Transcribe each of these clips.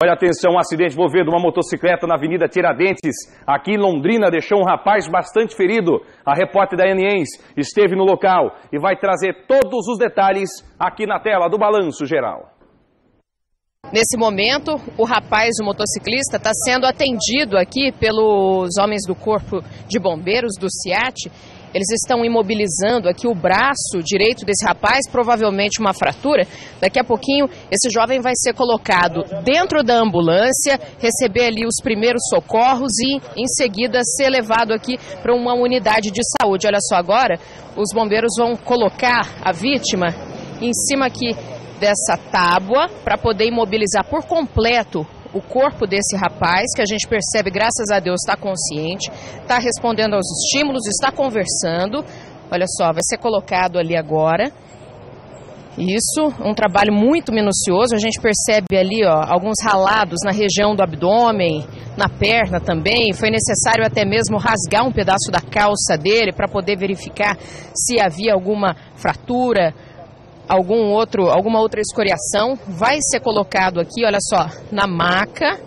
Olha atenção, um acidente envolvendo uma motocicleta na Avenida Tiradentes, aqui em Londrina, deixou um rapaz bastante ferido. A repórter da Aniens esteve no local e vai trazer todos os detalhes aqui na tela do Balanço Geral. Nesse momento, o rapaz, o motociclista, está sendo atendido aqui pelos homens do Corpo de Bombeiros do CIAT eles estão imobilizando aqui o braço direito desse rapaz, provavelmente uma fratura. Daqui a pouquinho, esse jovem vai ser colocado dentro da ambulância, receber ali os primeiros socorros e, em seguida, ser levado aqui para uma unidade de saúde. Olha só agora, os bombeiros vão colocar a vítima em cima aqui dessa tábua para poder imobilizar por completo o corpo desse rapaz, que a gente percebe, graças a Deus, está consciente, está respondendo aos estímulos, está conversando. Olha só, vai ser colocado ali agora. Isso, um trabalho muito minucioso. A gente percebe ali ó, alguns ralados na região do abdômen, na perna também. Foi necessário até mesmo rasgar um pedaço da calça dele para poder verificar se havia alguma fratura, algum outro, alguma outra escoriação, vai ser colocado aqui, olha só, na maca.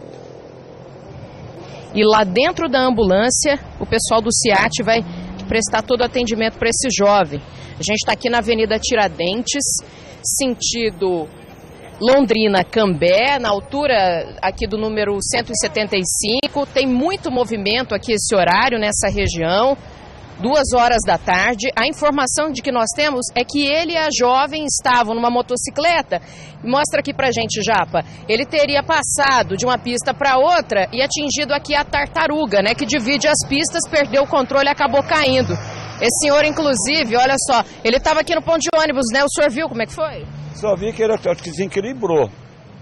E lá dentro da ambulância, o pessoal do CIAT vai prestar todo o atendimento para esse jovem. A gente está aqui na Avenida Tiradentes, sentido Londrina Cambé, na altura aqui do número 175. Tem muito movimento aqui esse horário nessa região duas horas da tarde. A informação de que nós temos é que ele e a jovem estavam numa motocicleta. Mostra aqui pra gente, Japa. Ele teria passado de uma pista para outra e atingido aqui a tartaruga, né? Que divide as pistas, perdeu o controle e acabou caindo. Esse senhor, inclusive, olha só, ele estava aqui no ponto de ônibus, né? O senhor viu como é que foi? Só vi que ele acho que desequilibrou.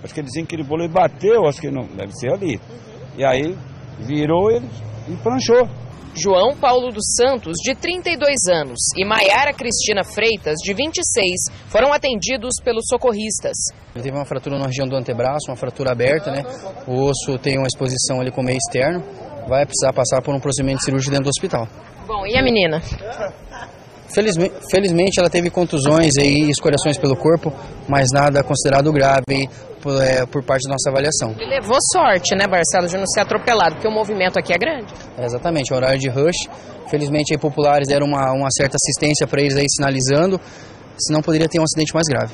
Acho que ele desequilibrou e bateu, acho que não, deve ser ali. Uhum. E aí virou ele e planchou. João Paulo dos Santos, de 32 anos, e Maiara Cristina Freitas, de 26, foram atendidos pelos socorristas. Ele teve uma fratura na região do antebraço, uma fratura aberta, né? O osso tem uma exposição ali com meio externo, vai precisar passar por um procedimento cirúrgico dentro do hospital. Bom, e a menina? Felizmente, felizmente ela teve contusões e escoriações pelo corpo, mas nada considerado grave por, é, por parte da nossa avaliação. Ele levou sorte, né, Marcelo, de não ser atropelado, porque o movimento aqui é grande. É, exatamente, horário de rush. Felizmente aí populares deram uma, uma certa assistência para eles aí sinalizando, senão poderia ter um acidente mais grave.